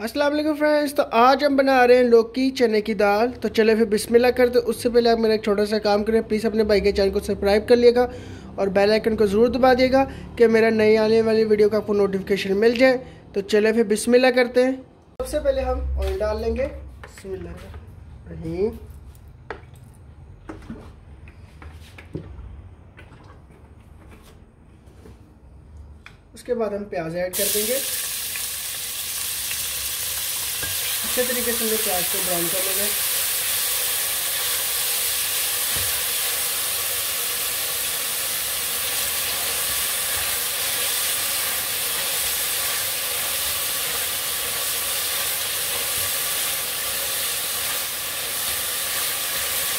वालेकुम फ्रेंड्स तो आज हम बना रहे हैं लौकी चने की दाल। तो चले फिर बिस्मिल्लाह करते उससे पहले आप मेरा एक छोटा सा काम करें। प्लीज़ अपने भाई के चैनल को सब्सक्राइब कर लिएगा और बेल आइकन को ज़रूर दबा दिएगा कि मेरा नई आने वाली वीडियो का आपको नोटिफिकेशन मिल जाए। तो चले फिर बिस्मिल्लाह करते हैं। सबसे पहले हम ऑयल डाल लेंगे। उसके बाद हम प्याज ऐड कर देंगे। अच्छे तरीके से हमें प्याज को ब्राउन कर लेंगे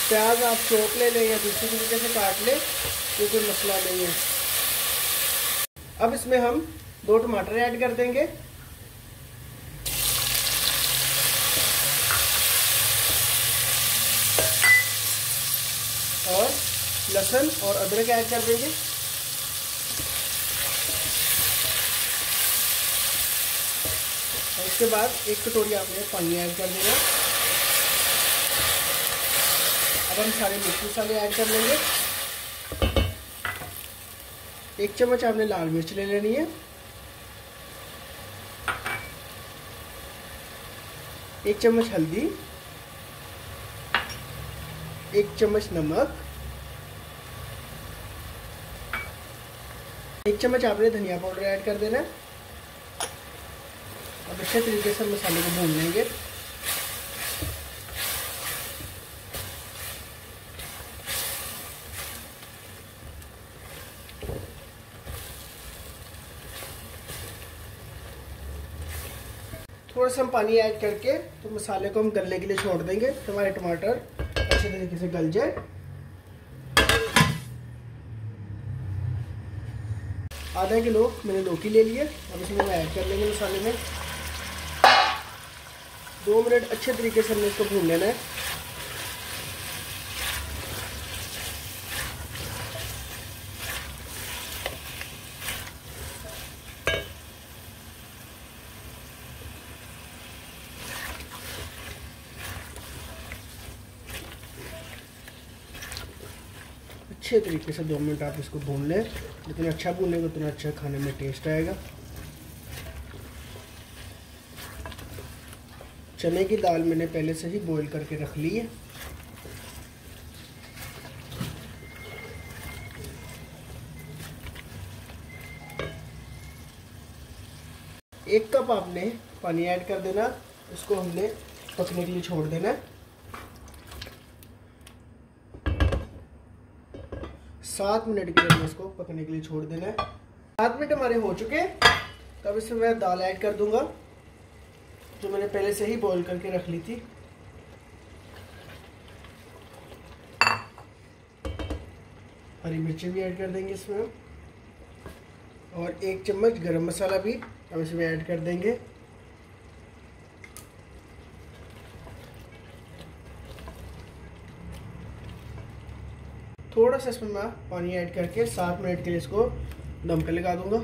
प्याज आप चौक ले लें या दूसरी तरीके से काट लें, ये कोई मसला नहीं है। अब इसमें हम दो टमाटर ऐड कर देंगे और लहसुन और अदरक ऐड कर देंगे। उसके बाद एक कटोरी आपने पानी ऐड कर देना। अब हम सारे मिर्च मसाले ऐड कर लेंगे। एक चम्मच आपने लाल मिर्च ले लेनी है। एक चम्मच हल्दी। एक चम्मच नमक। एक चम्मच आपने धनिया पाउडर ऐड कर देना अब अच्छे तरीके से मसाले को भून लेंगे। थोड़ा सा हम पानी ऐड करके तो मसाले को हम गलने के लिए छोड़ देंगे तो हमारे टमाटर अच्छे तरीके से गल जाए। आधा किलो मैंने लौकी ले लिए अब इसमें हम ऐड कर लेंगे मसाले में। दो मिनट अच्छे तरीके से हमने इसको भून लेना है। अच्छे तरीके से दो मिनट आप इसको भून लें। जितना अच्छा भूनेंगे, उतना अच्छा खाने में टेस्ट आएगा। चने की दाल मैंने पहले से ही बॉईल करके रख ली है। एक कप आपने पानी ऐड कर देना। इसको हमने पकने के लिए छोड़ देना है। सात मिनट के लिए इसको पकने के लिए छोड़ देना है। सात मिनट हमारे हो चुके हैं। तो इसमें मैं दाल ऐड कर दूँगा, जो मैंने पहले से ही बॉईल करके रख ली थी। हरी मिर्ची भी ऐड कर देंगे इसमें और एक चम्मच गरम मसाला भी अब इसमें ऐड कर देंगे। थोड़ा सा इसमें मैं पानी ऐड करके सात मिनट के लिए इसको दम पे लगा दूँगा।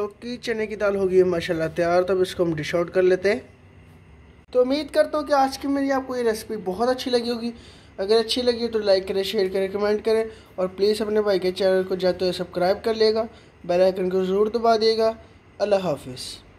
लौकी चने की दाल होगी माशाल्लाह, तैयार। तब इसको हम डिश आउट कर लेते हैं। तो उम्मीद करता हूँ कि आज की मेरी आपको ये रेसिपी बहुत अच्छी लगी होगी। अगर अच्छी लगी तो लाइक करें शेयर करें कमेंट करें और प्लीज़ अपने भाई के चैनल को जाते हुए सब्सक्राइब कर लेगा। बेल आइकन को ज़रूर दबा दिएगा अल्लाह हाफिज़।